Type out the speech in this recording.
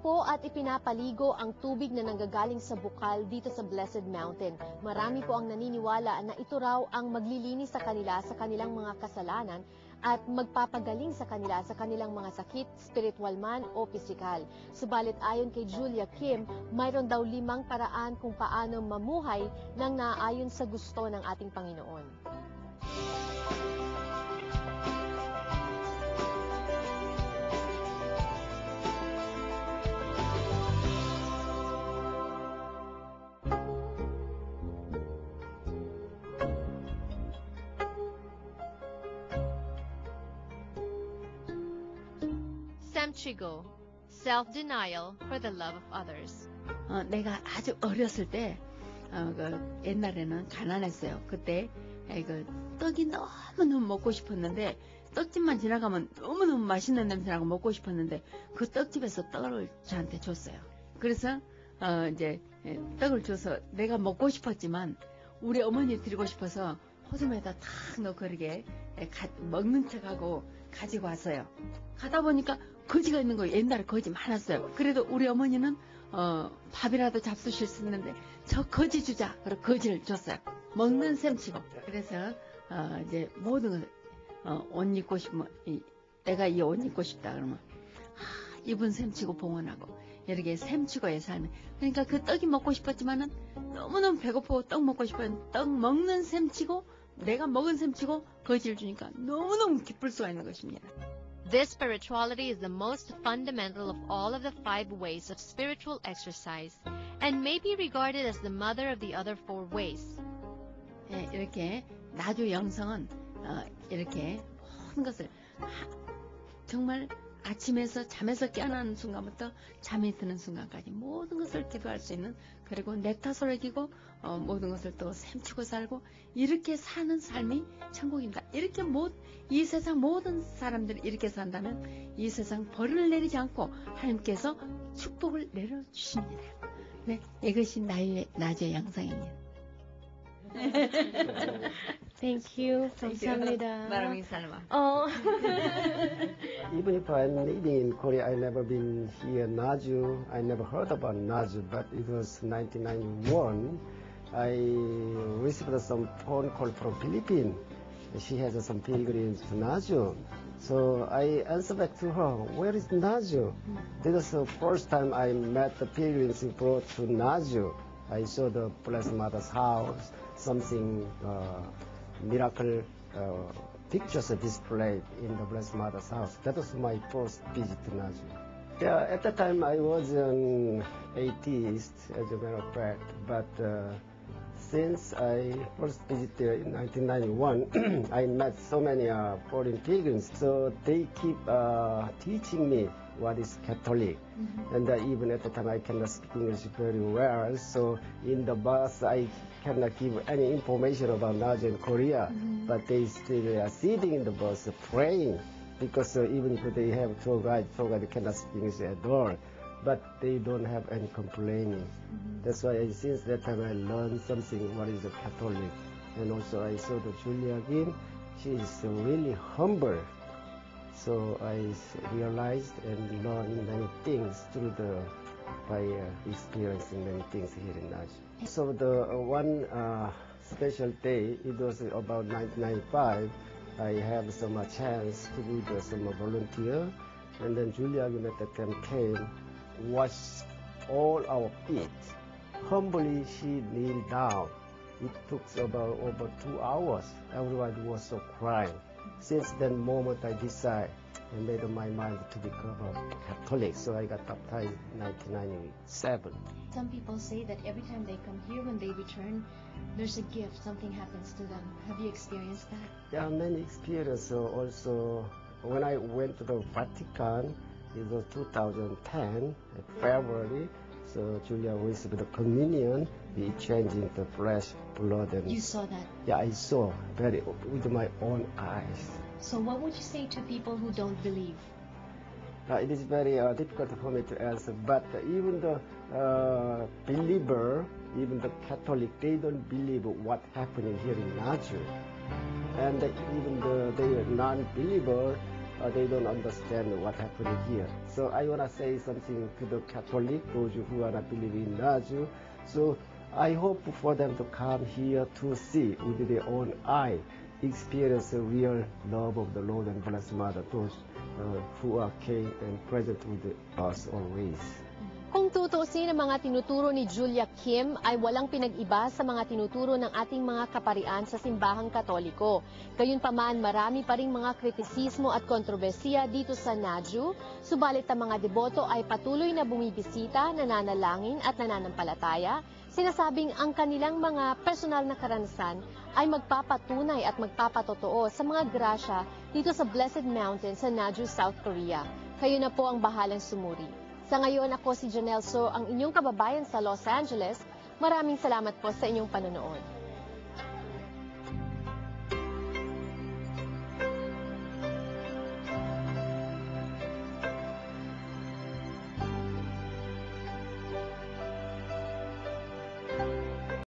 at ipinapaligo ang tubig na nanggagaling sa bukal dito sa Blessed Mountain. Marami po ang naniniwala na ito raw ang maglilinis sa kanila sa kanilang mga kasalanan at magpapagaling sa kanila sa kanilang mga sakit, spiritual man o pisikal. Subalit ayon kay Julia Kim, mayroon daw limang paraan kung paano mamuhay ng naayon sa gusto ng ating Panginoon. Semchigo, self-denial for the love of others. 어, 내가 아주 어렸을 때, 어, 그 옛날에는 가난했어요. 그때 에, 그 떡이 너무너무 먹고 싶었는데 떡집만 지나가면 너무너무 맛있는 냄새나고 먹고 싶었는데 그 떡집에서 떡을 저한테 줬어요. 그래서 어, 이제 에, 떡을 줘서 내가 먹고 싶었지만 우리 어머니 드리고 싶어서 호주머니에다 탁 넣고 에, 가- 먹는 척하고 가지고 왔어요. 가다 보니까 거지가 있는 거예요. 옛날에 거지 많았어요. 그래도 우리 어머니는 어, 밥이라도 잡수실 수 있는데 저 거지 주자. 그리고 거지를 줬어요. 먹는 셈치고. 그래서 어, 이제 모든 걸, 어, 옷 입고 싶으면 이, 내가 이 옷 입고 싶다 그러면 아, 입은 셈치고 봉헌하고 이렇게 셈치고의 삶이 그러니까 그 떡이 먹고 싶었지만은 너무너무 배고프고 떡 먹고 싶어요. 떡 먹는 셈치고 내가 먹은 셈치고 거지를 주니까 너무너무 기쁠 수가 있는 것입니다. This spirituality is the most fundamental of all of the five ways of spiritual exercise and may be regarded as the mother of the other four ways. 예, 이렇게 나주 영성은 어, 이렇게 모든 것을 하- 정말 아침에서 잠에서 깨어나는 순간부터 잠이 드는 순간까지 모든 것을 기도할 수 있는 그리고 내 탓을 이기고 어, 모든 것을 또 샘추고 살고 이렇게 사는 삶이 천국입니다. 이렇게 모, 이 세상 모든 사람들이 이렇게 산다면 이 세상 벌을 내리지 않고 하나님께서 축복을 내려주십니다. 네, 이것이 나의 나의 양상입니다. Thank you from Samnida. Maraming salamat. Oh. Even if I'm living in Korea, I never been here Naju. I never heard about Naju, but it was 1991. I received some phone call from Philippines. She has some pilgrims to Naju. So I answered back to her, where is Naju? This is the first time I met the pilgrims who brought to Naju. I saw the Blessed Mother's house, something uh, miracle uh, pictures displayed in the Blessed Mother's house. That was my first visit to Naju. Yeah, at that time I was an atheist, as a matter of fact, but uh, since I first visited in 1991, I met so many uh, foreign pilgrims, so they keep uh, teaching me what is Catholic. And uh, even at the time I cannot speak English very well, so in the bus I cannot give any information about Naju in Korea, but they still are sitting in the bus praying because uh, even if they have tour guide, tour guide cannot speak English at all, but they don't have any complaining. That's why I, since that time I learned something what is a Catholic, and also I saw the Julia again. She is really humble. So I realized and learned many things through the by uh, experiencing many things here in Naju. So the uh, one uh, special day, it was about 1995. I have some uh, chance to be the, some uh, volunteer, and then Julia at came, washed all our feet. Humbly, she kneeled down. It took about over two hours. Everyone was so crying. Since that moment, I decided and made up my mind to become a Catholic. So I got baptized in 1997. Some people say that every time they come here, when they return, there's a gift, something happens to them. Have you experienced that? There are many experiences also. When I went to the Vatican, it was 2010, in February. So Julia received the communion, we changed the flesh, blood, and You saw that. yeah, I saw very with my own eyes. So what would you say to people who don't believe? Uh, it is very uh, difficult for me to answer, but even the uh, believer, even the Catholic, they don't believe what happening here in Naju. And even the, the non-believer, uh, they don't understand what happened here. So I want to say something to the Catholic, those who are not believing in Naju. So I hope for them to come here to see with their own eye, experience the real love of the Lord and Blessed Mother, those uh, who are came and present with us always. Kung tutuusin ang mga tinuturo ni Julia Kim ay walang pinag-iba sa mga tinuturo ng ating mga kaparian sa simbahang katoliko. Gayunpaman, marami pa ring mga kritisismo at kontrobersiya dito sa Naju, subalit ang mga deboto ay patuloy na bumibisita, nananalangin at nananampalataya, sinasabing ang kanilang mga personal na karanasan ay magpapatunay at magpapatotoo sa mga grasya dito sa Blessed Mountain sa Naju, South Korea. Kayo na po ang bahalang sumuri. Sa ngayon, ako si Janelle So, ang inyong kababayan sa Los Angeles. Maraming salamat po sa inyong panonood.